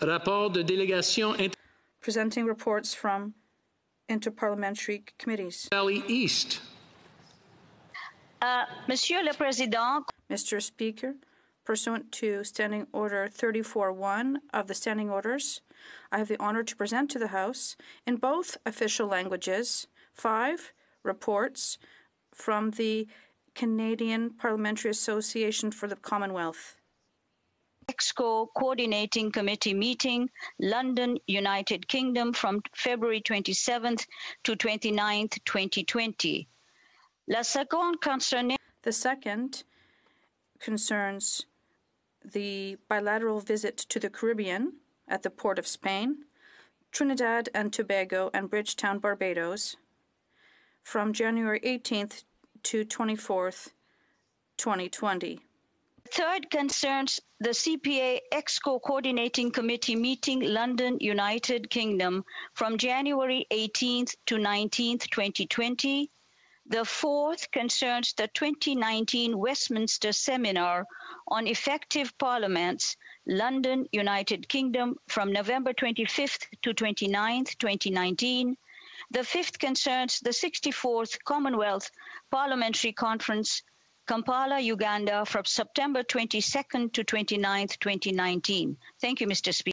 Rapport de délégation inter presenting reports from interparliamentary committees. Valley East. Uh, Monsieur le Président, Mr. Speaker, pursuant to Standing Order 34-1 of the Standing Orders, I have the honor to present to the House, in both official languages, five reports from the Canadian Parliamentary Association for the Commonwealth. EXCO Coordinating Committee meeting, London, United Kingdom, from February 27th to 29th, 2020. La seconde concernait The second concerns the bilateral visit to the Caribbean at the Port of Spain, Trinidad and Tobago, and Bridgetown, Barbados, from January 18th to 24th, 2020. Third concerns the CPA EXCO Coordinating Committee meeting, London, United Kingdom, from January 18th to 19th, 2020. The fourth concerns the 2019 Westminster Seminar on Effective Parliaments, London, United Kingdom, from November 25th to 29th, 2019. The fifth concerns the 64th Commonwealth Parliamentary Conference, Kampala, Uganda, from September 22nd to 29th, 2019. Thank you, Mr. Speaker.